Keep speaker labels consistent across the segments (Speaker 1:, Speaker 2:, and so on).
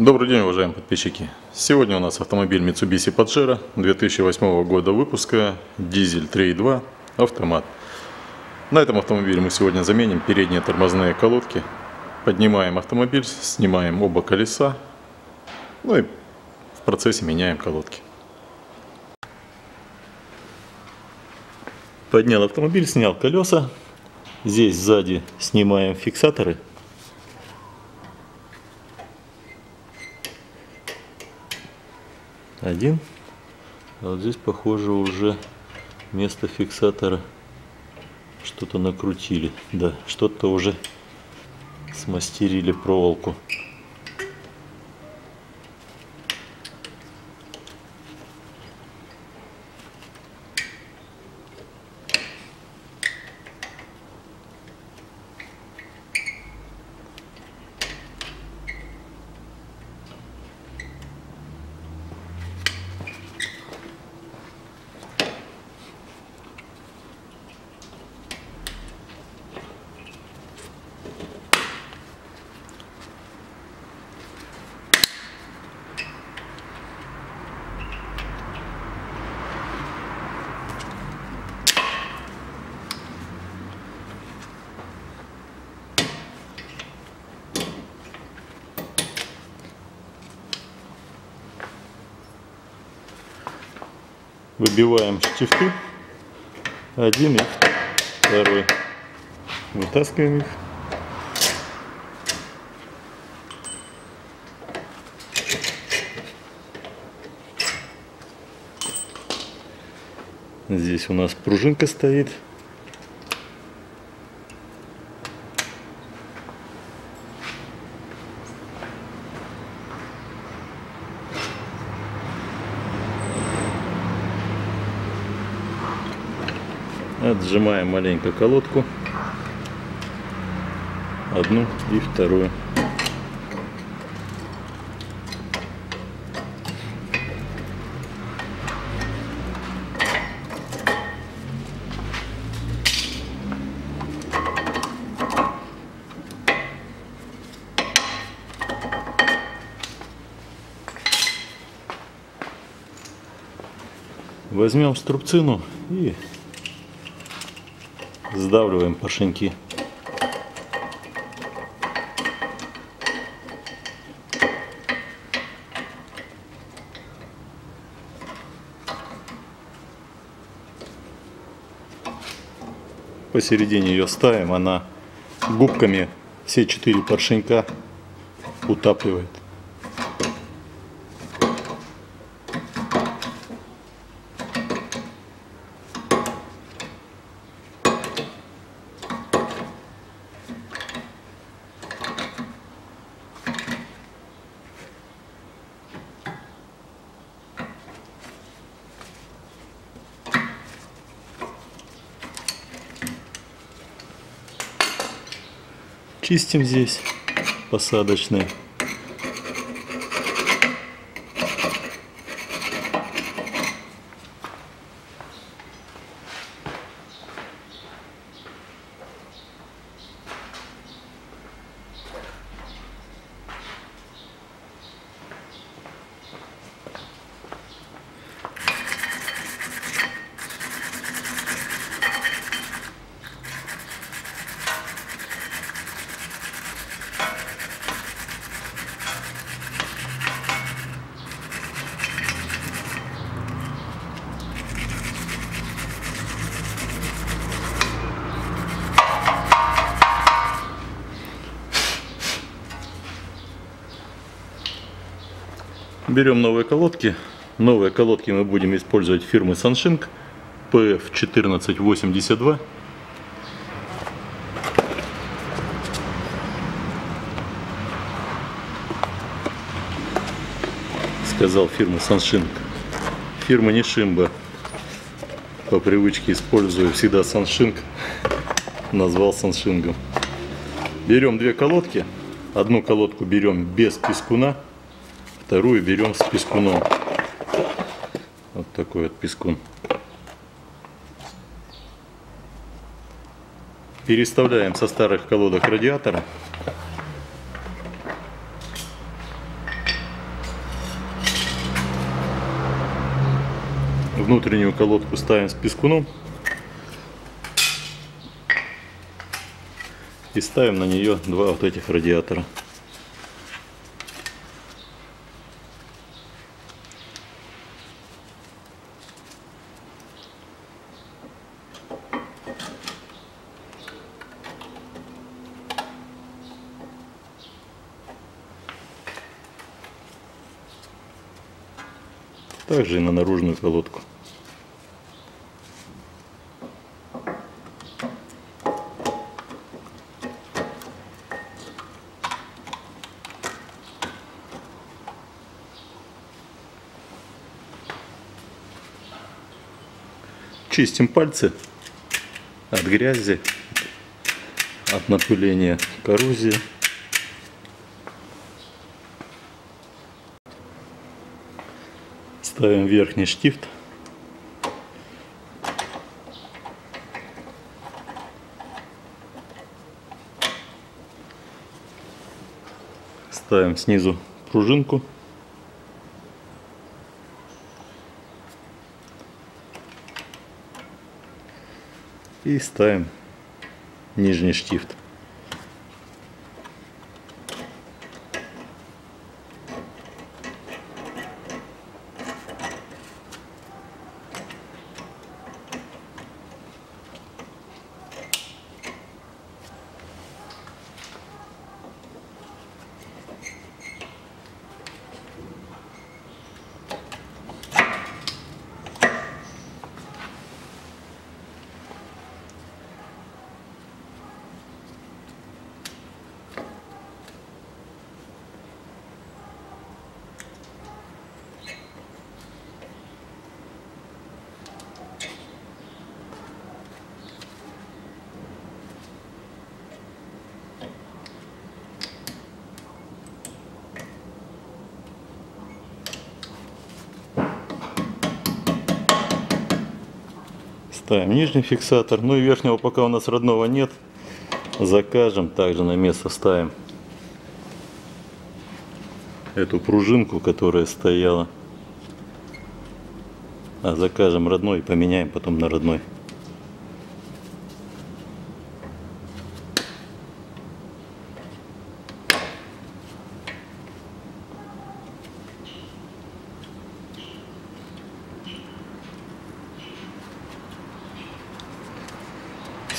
Speaker 1: Добрый день, уважаемые подписчики. Сегодня у нас автомобиль Mitsubishi Pajero 2008 года выпуска, дизель 3.2, автомат. На этом автомобиле мы сегодня заменим передние тормозные колодки, поднимаем автомобиль, снимаем оба колеса, ну и в процессе меняем колодки. Поднял автомобиль, снял колеса, здесь сзади снимаем фиксаторы – один. А вот здесь, похоже, уже место фиксатора что-то накрутили. Да, что-то уже смастерили проволоку. Выбиваем штифты. Один и второй. Вытаскиваем их. Здесь у нас пружинка стоит. Отжимаем маленько колодку. Одну и вторую. Возьмем струбцину и сдавливаем поршеньки. Посередине ее ставим, она губками все четыре поршенька утапливает. Чистим здесь посадочные. Берем новые колодки. Новые колодки мы будем использовать фирмы Sunshink PF1482. Сказал фирма Sunshink. Фирма не Шимба. По привычке использую всегда Sunshink. Назвал Саншингом. Берем две колодки. Одну колодку берем без пескуна Вторую берем с пескуном. Вот такой вот пескун. Переставляем со старых колодок радиатора. Внутреннюю колодку ставим с пескуном. И ставим на нее два вот этих радиатора. Также и на наружную колодку. Чистим пальцы от грязи, от напыления коррозии. Ставим верхний штифт. Ставим снизу пружинку. И ставим нижний штифт. Ставим нижний фиксатор. Ну и верхнего пока у нас родного нет. Закажем. Также на место ставим эту пружинку, которая стояла. А закажем родной и поменяем потом на родной.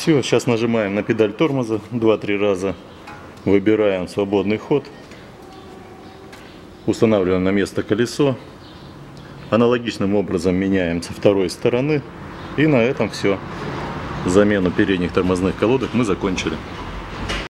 Speaker 1: Все, сейчас нажимаем на педаль тормоза 2-3 раза. Выбираем свободный ход. Устанавливаем на место колесо. Аналогичным образом меняем со второй стороны. И на этом все. Замену передних тормозных колодок мы закончили.